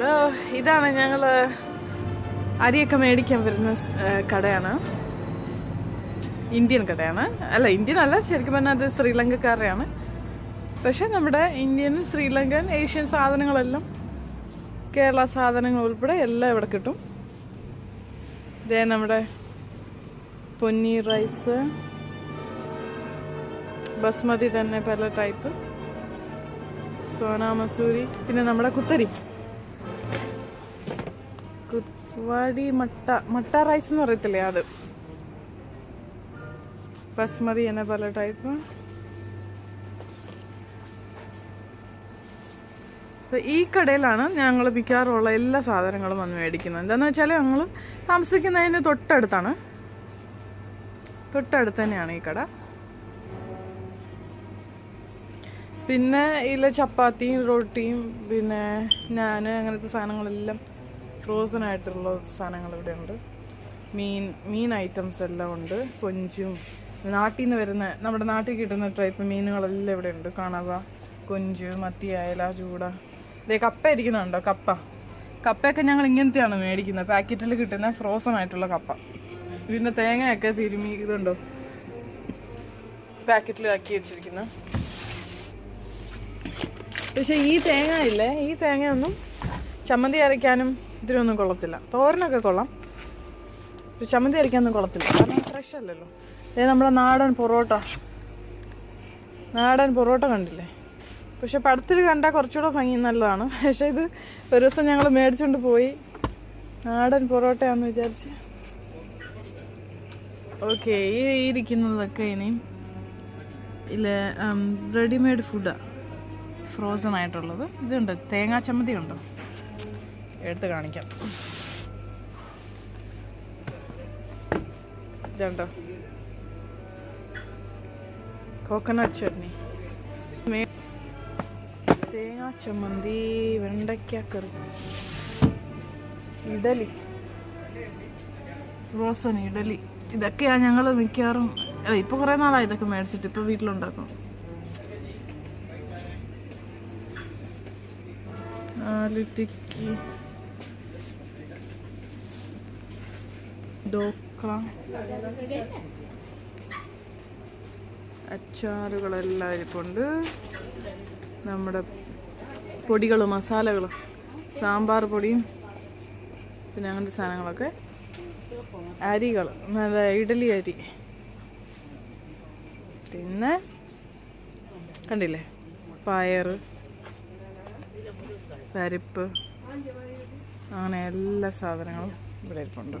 Hello ഇതാണ് ഞങ്ങൾ അരിയൊക്കെ മേടിക്കാൻ വരുന്ന കടയാണ്. ഇന്ത്യൻ കടയാണ്. അല്ല ഇന്ത്യൻ അല്ല ശരിക്കും പറഞ്ഞാൽ അത് ശ്രീലങ്കക്കാരുടെയാണ് പക്ഷെ നമ്മുടെ ഇന്ത്യൻ ശ്രീലങ്കൻ ഏഷ്യൻ സാധനങ്ങളെല്ലാം കേരള സാധനങ്ങൾ ഉൾപ്പെടെ എല്ലാം ഇവിടെ കിട്ടും. ഇതേ നമ്മുടെ പൊന്നി റൈസ് ബസ്മതി തന്നെ പല ടൈപ്പ് സോന മസൂരി പിന്നെ നമ്മുടെ കുത്തരി. കുത്വാടി മട്ട മട്ട റൈസ് എന്ന് പറയത്തില്ലേ അത്? ബസ്മതി എന്ന പല ടൈപ്പ് ഈ കടയിലാണ് ഞങ്ങൾ മിക്കാറുള്ള എല്ലാ സാധനങ്ങളും വന്ന് മേടിക്കുന്നത്. എന്താന്ന് വെച്ചാൽ ഞങ്ങൾ താമസിക്കുന്നതിന് തൊട്ടടുത്താണ്. തൊട്ടടുത്ത് തന്നെയാണ് ഈ കട. പിന്നെ ഇതിലെ ചപ്പാത്തിയും റൊട്ടിയും പിന്നെ ഞാൻ അങ്ങനത്തെ സാധനങ്ങളെല്ലാം ഫ്രോസൺ ആയിട്ടുള്ള സാധനങ്ങൾ ഇവിടെ ഉണ്ട് മീൻ മീൻ ഐറ്റംസ് എല്ലാം ഉണ്ട്. കൊഞ്ചും. നാട്ടിൽ നിന്ന് വരുന്ന നമ്മുടെ നാട്ടിൽ കിട്ടുന്ന ടൈപ്പ് മീനുകളെല്ലാം ഇവിടെ ഉണ്ട് കണവ കൊഞ്ച് മത്തി അയല ചൂട. ഇതേ കപ്പ ഇരിക്കുന്നുണ്ടോ? കപ്പ. കപ്പയൊക്കെ ഞങ്ങൾ ഇങ്ങനത്തെയാണ് മേടിക്കുന്നത്. പാക്കറ്റിൽ കിട്ടുന്ന ഫ്രോസൺ ആയിട്ടുള്ള കപ്പ. പിന്നെ തേങ്ങയൊക്കെ തിരുമി ഇതുണ്ടോ? പാക്കറ്റിലാക്കി വെച്ചിരിക്കുന്നു. പക്ഷെ ഈ തേങ്ങ ഇല്ലേ? ഈ തേങ്ങയൊന്നും ചമ്മന്തി അരയ്ക്കാനും ഇതിനൊന്നും കൊള്ളത്തില്ല. തോരനൊക്കെ കൊള്ളാം. ചമ്മന്തി അരയ്ക്കാനൊന്നും കൊള്ളത്തില്ല. കാരണം ഫ്രഷ് അല്ലല്ലോ. ഇത് നമ്മുടെ നാടൻ പൊറോട്ട. നാടൻ പൊറോട്ട കണ്ടില്ലേ? പക്ഷെ പടത്തിൽ കണ്ടാൽ കുറച്ചുകൂടെ ഭംഗി നല്ലതാണ്. പക്ഷെ ഇത് ഒരു ദിവസം ഞങ്ങൾ മേടിച്ചുകൊണ്ട് പോയി. നാടൻ പൊറോട്ടയാന്ന് വിചാരിച്ച്. ഓക്കെ ഈ ഇരിക്കുന്നതൊക്കെ ഇനി ഇല്ല റെഡിമെയ്ഡ് ഫുഡാണ് ഫ്രോസൺ ആയിട്ടുള്ളത്. ഇതുണ്ട്. തേങ്ങാ ചമ്മന്തി ഉണ്ടോ? എടുത്ത് കാണിക്കാം. ഇതുണ്ടോ? കോക്കനട്ട് ചട്നി തേങ്ങാ ചമ്മന്തി വെണ്ടയ്ക്ക കറി. ഇഡലി. റോസൻ ഇഡലി. ഇതൊക്കെയാണ് ഞങ്ങൾ മിക്കവാറും ഇപ്പൊ കുറെ നാളായി ഇതൊക്കെ മേടിച്ചിട്ട്. ഇപ്പൊ വീട്ടിലുണ്ടാക്കും. ആലു ഡോക്ക അച്ചാറുകളെല്ലാം ഇരിപ്പുണ്ട് നമ്മുടെ പൊടികളും മസാലകളും. സാമ്പാർ പൊടിയും പിന്നെ അങ്ങനത്തെ സാധനങ്ങളൊക്കെ. അരികൾ നല്ല ഇഡലി അരി. പിന്നെ കണ്ടില്ലേ? പയർ പരിപ്പ് അങ്ങനെ എല്ലാ സാധനങ്ങളും ഇവിടെ ഇരിപ്പുണ്ട്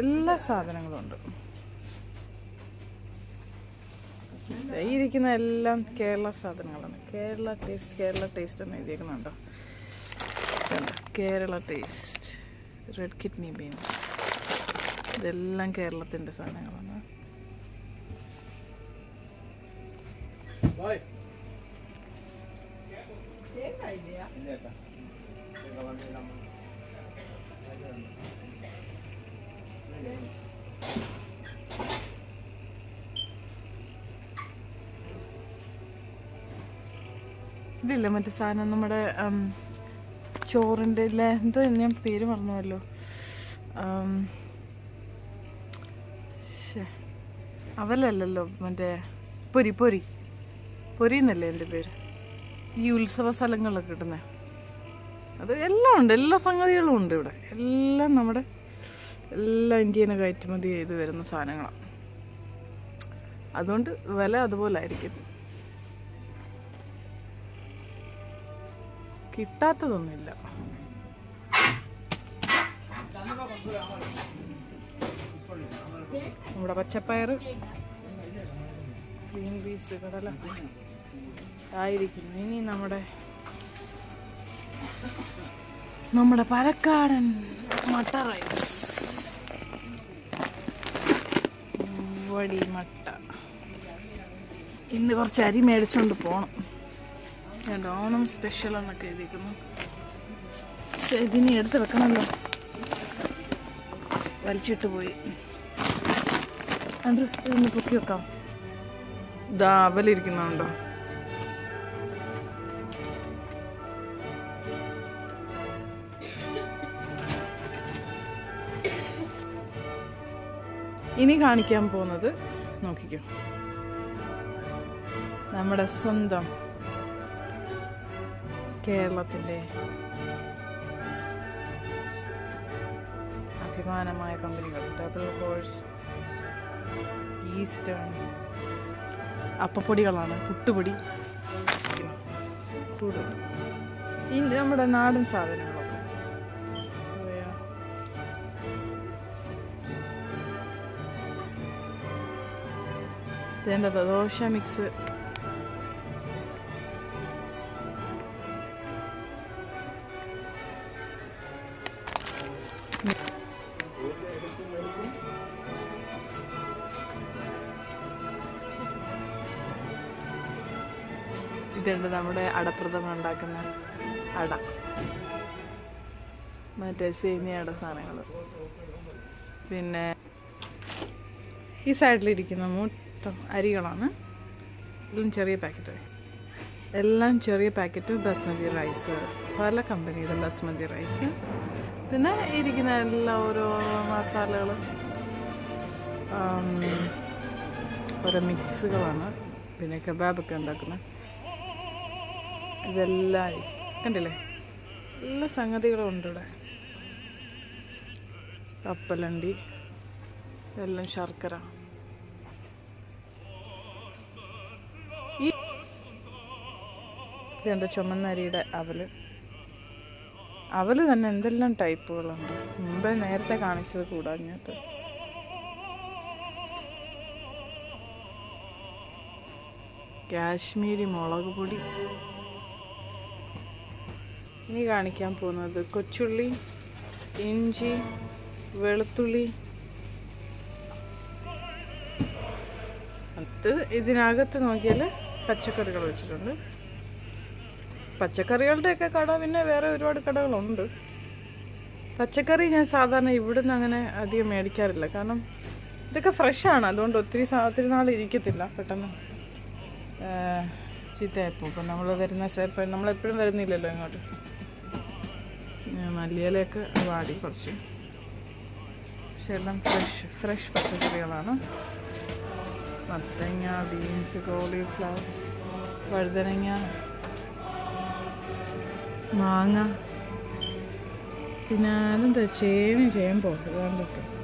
എല്ലാ സാധനങ്ങളും ഉണ്ട്. ഇരിക്കുന്ന എല്ലാം കേരള സാധനങ്ങളാണ്. കേരള ടേസ്റ്റ് കേരള ടേസ്റ്റ് എന്ന് എഴുതിയിരിക്കുന്നുണ്ടോ? Kerala taste red kidney beans ഇതെല്ലാം കേരളത്തിന്റെ സാധനങ്ങളാണ്. ഇതില്ല മറ്റേ സാധനം നമ്മുടെ ചോറിന്റെ ഇല്ലേ? എന്തോ ഞാൻ പേര് മറന്നുവല്ലോ ഉം, അവലല്ലല്ലോ മറ്റേ പൊരി പൊരി. പൊരി എന്നല്ലേ എന്റെ പേര്? ഈ ഉത്സവ സ്ഥലങ്ങളിലൊക്കെ കിട്ടുന്നത് അത് എല്ലാം ഉണ്ട് എല്ലാ സംഗതികളും ഉണ്ട് ഇവിടെ. എല്ലാം നമ്മുടെ എല്ലാ ഇന്ത്യയിൽ നിന്ന് കയറ്റുമതി ചെയ്ത് വരുന്ന സാധനങ്ങളാണ് അതുകൊണ്ട് വില അതുപോലെ ആയിരിക്കും. കിട്ടാത്തതൊന്നുമില്ല. നമ്മുടെ പച്ചപ്പയർ ഗ്രീൻ പീസ് കടല. ആയിരിക്കുന്നു. ഇനി നമ്മുടെ നമ്മുടെ പാലക്കാടൻ മട്ട റൈസ്. വടി മട്ട. ഇന്ന് കുറച്ച് അരി മേടിച്ചോണ്ട് പോണം. ഞാൻ ഓണം സ്പെഷ്യൽ എന്നൊക്കെ എഴുതിയിരിക്കുന്നു. പക്ഷെ ഇതിനി എടുത്ത് വെക്കണമല്ലോ വലിച്ചിട്ട് പോയി. അത് ഇന്ന് പൊക്കി വെക്കാം. ഇതാ ഇനി കാണിക്കാൻ പോകുന്നത് നോക്കിക്കോ. നമ്മുടെ സ്വന്തം കേരളത്തിന്റെ അഭിമാനമായ കമ്പനികൾ. ഡബിൾ കോഴ്സ് ഈസ്റ്റേൺ അപ്പപ്പൊടികളാണ് പുട്ടുപൊടി. ഈ നമ്മുടെ നാടൻ സാധനങ്ങളൊക്കെ ഇതെന്റെ ദോശ മിക്സ് ഇതുണ്ട് നമ്മുടെ അടപ്രഥമ ഉണ്ടാക്കുന്ന അട. മറ്റേ അട സാധനങ്ങൾ പിന്നെ ഈ സൈഡിലിരിക്കുന്ന മൊത്തം അരികളാണ്. ഇതും ചെറിയ പാക്കറ്റ് എല്ലാം ചെറിയ പാക്കറ്റ് ബസ്മതി റൈസ് പല കമ്പനിയുടെ ബസ്മതി റൈസ് പിന്നെ ഇരിക്കുന്ന എല്ലാ ഓരോ മസാലകളും ഓരോ മിക്സുകളാണ് പിന്നെ കബാബൊക്കെ ഉണ്ടാക്കുന്നത് ഇതെല്ലാം കണ്ടില്ലേ? എല്ലാ സംഗതികളും ഉണ്ട് ഇവിടെ. കപ്പലണ്ടി എല്ലാം ശർക്കര. ഇതെന്താ ചുമന്നരിയുടെ അവൽ അവൽ തന്നെ എന്തെല്ലാം ടൈപ്പുകളുണ്ട്. മുമ്പേ നേരത്തെ കാണിച്ചത് കൂടാഞ്ഞിട്ട്. കാശ്മീരി മുളക് പൊടി. ഇനി കാണിക്കാൻ പോകുന്നത് കൊച്ചുള്ളി ഇഞ്ചി വെളുത്തുള്ളി. അത് ഇതിനകത്ത് നോക്കിയാൽ പച്ചക്കറികൾ വെച്ചിട്ടുണ്ട്. പച്ചക്കറികളുടെയൊക്കെ കട പിന്നെ വേറെ ഒരുപാട് കടകളുണ്ട്. പച്ചക്കറി ഞാൻ സാധാരണ ഇവിടുന്ന് അങ്ങനെ അധികം മേടിക്കാറില്ല. കാരണം ഇതൊക്കെ ഫ്രഷാണ്. അതുകൊണ്ട് ഒത്തിരി ഒത്തിരി നാൾ ഇരിക്കത്തില്ല. പെട്ടെന്ന് ചീത്തയായപ്പോൾ ഇപ്പം നമ്മൾ വരുന്ന ഇപ്പം നമ്മളെപ്പോഴും വരുന്നില്ലല്ലോ ഇങ്ങോട്ട് മല്ലിയിലൊക്കെ വാടി കുറച്ച്. പക്ഷെ എല്ലാം ഫ്രഷ് ഫ്രഷ് പച്ചക്കറികളാണ്. മത്തങ്ങ ബീൻസ് കോളിഫ്ലവർ വഴുതനങ്ങ മാങ്ങ. പിന്നെ അതെന്താ? ചേന ചേമ്പോ വേണ്ടൊക്കെ.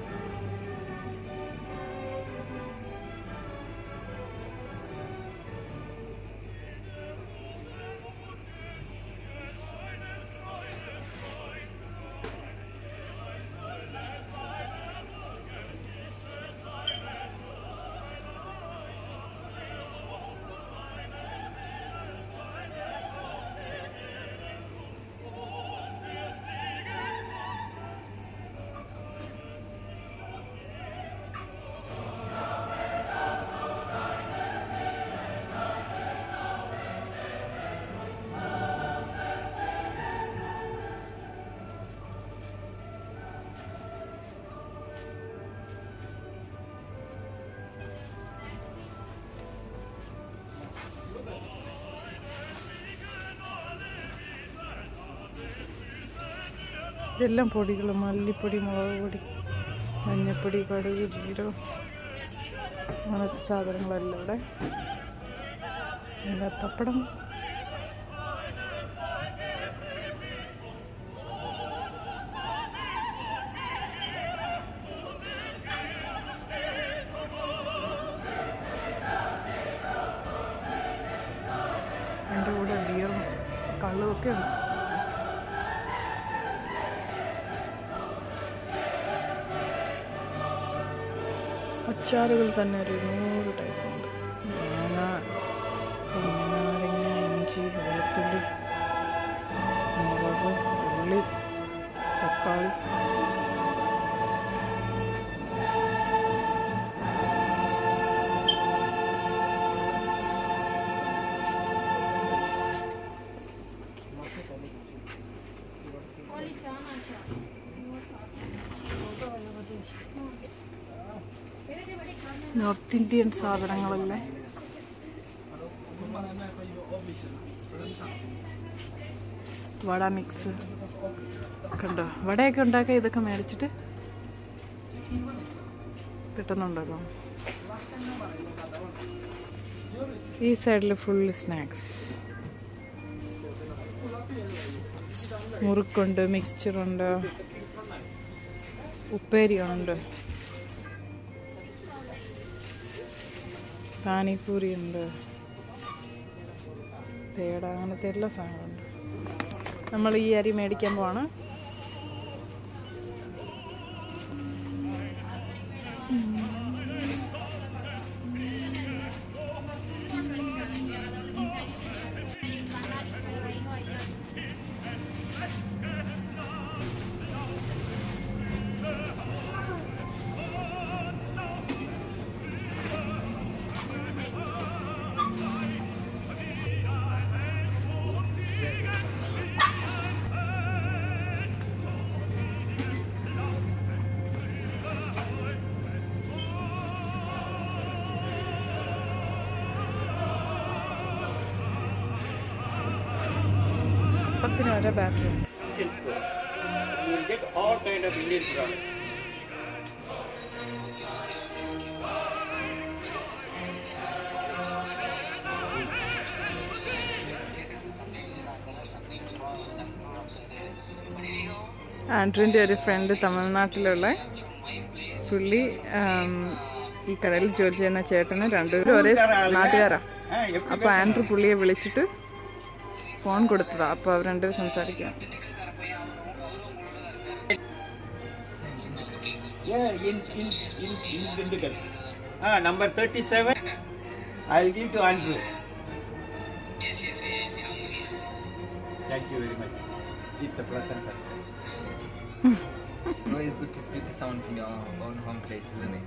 ഇതെല്ലാം പൊടികൾ മല്ലിപ്പൊടി മുളക് പൊടി മഞ്ഞപ്പൊടി കടുക് ജീരകം അങ്ങനത്തെ സാധനങ്ങളെല്ലാം ഇവിടെ. പിന്നെ പപ്പടം. എന്റെ കൂടെ ബിയറും കള്ളുമൊക്കെ ഉണ്ട്. അച്ചാറുകൾ തന്നെ ഒരു നൂറ് നോർത്ത് ഇന്ത്യൻ സാധനങ്ങളല്ലേ? വട മിക്സ്. കണ്ടോ? വടയൊക്കെ ഉണ്ടാക്കുക ഇതൊക്കെ മേടിച്ചിട്ട് കിട്ടുന്നുണ്ടല്ലോ. ഈ സൈഡിൽ ഫുള്ള് സ്നാക്സ് മുറുക്കുണ്ട് മിക്സ്ചറുണ്ട് ഉപ്പേരിയുണ്ട് പാനിപ്പൂരി ഉണ്ട് തേട അങ്ങനത്തെ എല്ലാ സാധനങ്ങളുണ്ട് നമ്മൾ ഈ അരി മേടിക്കാൻ പോവാണ്. Pinata bathroom. You will get all kind of Indian products. ആൻഡ്രിന്റെ ഒരു ഫ്രണ്ട് തമിഴ്നാട്ടിലുള്ള പുള്ളി ഈ കടയിൽ ജോലി ചെയ്യുന്ന ചേട്ടന് രണ്ടുപേരും ഒരേ നാട്ടുകാരാണ് അപ്പോൾ ആൻഡ്രി പുള്ളിയെ വിളിച്ചിട്ട് ഫോൺ കൊടുത്തതാ അപ്പൊ അവർ രണ്ടുപേരും സംസാരിക്കാം Yeah, in in in in Dindigul. Ah, number thirty-seven. I'll give to Andrew. Thank you very much. It's a pleasant surprise. So it's good to speak to someone from your own home place, isn't it?